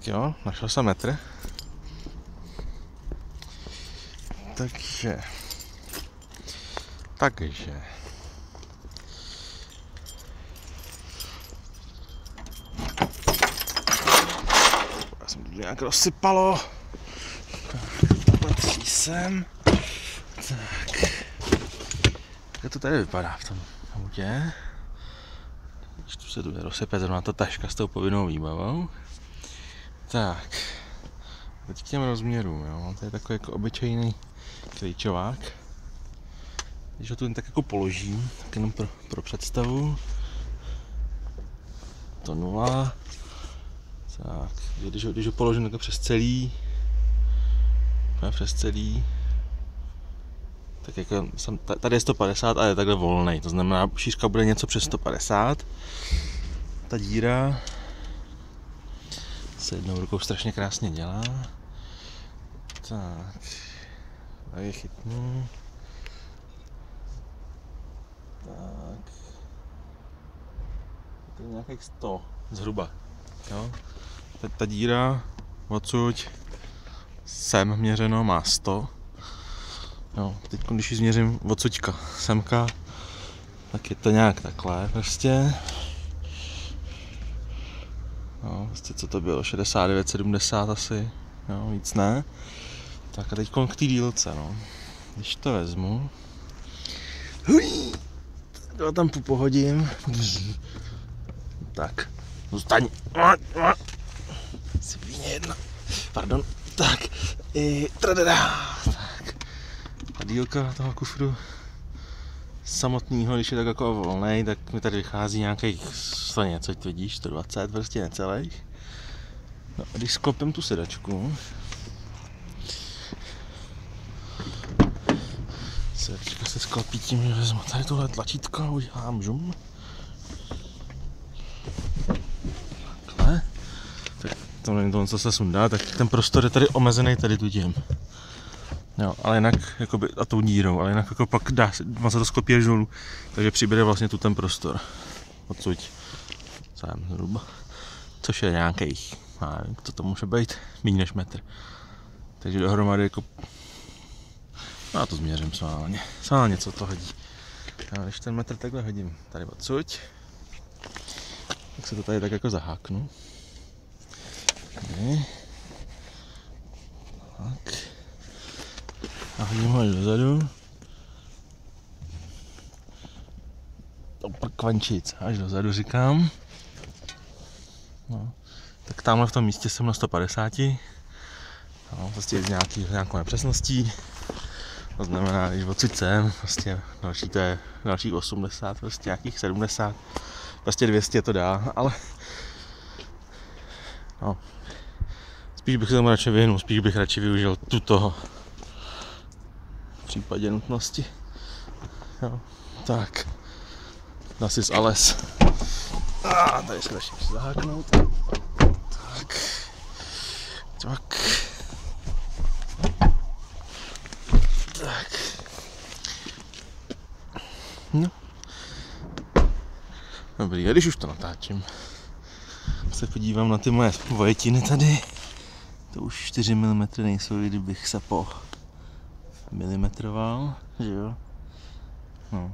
Tak jo, našel jsem metr. Takže. Takže. Já jsem to nějak rozsypalo. Patří sem. Tak. Jak to tady vypadá v tom autě? Když tu se tu rozsype zrovna ta taška s tou povinnou výbavou. Tak. Teď k těm rozměrům, jo. To je takový jako obyčejný klíčovák. Když ho tu jen tak jako položím, tak jenom pro, pro představu. To nula. Tak, když ho, když ho položím takhle přes celý, přes celý, tak jako jsem, tady je 150 a je takhle volný, to znamená šířka bude něco přes 150. Ta díra se jednou rukou strašně krásně dělá. Tak, tady chytnu. Tak. To je nějakých 100 zhruba. Jo? Ta, ta díra odsud sem měřeno má 100. Jo, teď když ji změřím odsuďka semka, tak je to nějak takhle prostě. No, prostě co to bylo, 69, 70 asi, jo, víc ne. Tak a teď k té dílce, no. Když to vezmu, Hui, to tam pohodím. Tak, zůstaň. Si jedna. Pardon. Tak, i, tradada. Tak. A dílka toho kufru samotného, když je tak jako volný, tak mi tady vychází nějakých 100 něco, to vidíš, 120, prostě necelých. No když sklopím tu sedačku, sedačka se sklopí tím, že vezmu tady tohle tlačítko a udělám žum. Takhle. Tak to nevím, to, co se sundá, tak ten prostor je tady omezený tady tu tím. Jo, ale jinak, jakoby, a tou dírou, ale jinak jako pak dá, se to sklopí až dolů, takže přibere vlastně tu ten prostor. Odsud. Sám zhruba. Což je nějakých, nevím, co to může být, méně než metr. Takže dohromady jako, já to změřím sválně, sválně co to hodí. A když ten metr takhle hodím tady odsud, tak se to tady tak jako zaháknu. Tady. Tak a hodím ho dozadu. Kvančic, až dozadu říkám. No. Tak tamhle v tom místě jsem na 150. No, prostě z nějaký, nějakou nepřesností. To znamená, když odsud jsem, prostě další to je dalších 80, prostě nějakých 70, prostě 200 to dá, ale no, spíš bych se tomu radši vyhnul, spíš bych radši využil tuto případě nutnosti. Jo. Tak, asi z Ales. A tady se ještě zaháknout. Tak. Tak. Tak. No. Dobrý, a když už to natáčím, se podívám na ty moje vojetiny tady. To už 4 mm nejsou, kdybych se po milimetroval, že jo. No.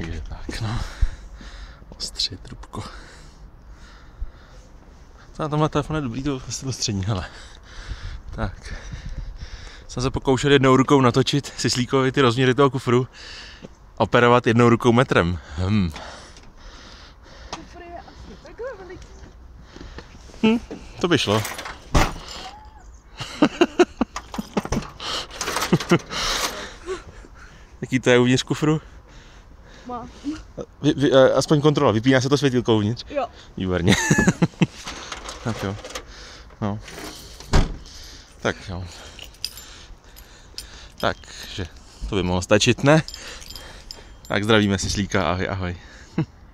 Takže tak, no. Ostře trubko. Na tomhle telefonu je dobrý, to vlastně to střední, hele. Tak. Jsem se pokoušel jednou rukou natočit Sislíkovi ty rozměry toho kufru. Operovat jednou rukou metrem. Hm. Kufr je asi takhle veliký. Hm. To by šlo. Jaký to je uvnitř kufru? Má. Vy, vy, eh, aspoň kontrola, vypíná se to světilko uvnitř? Jo. Výborně. tak jo. No. Tak jo. Takže to by mohlo stačit, ne? Tak zdravíme si slíka, ahoj, ahoj.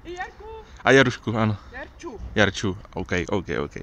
Jarku, A Jarušku, ano. Jarču. Jarču, OK, OK, OK.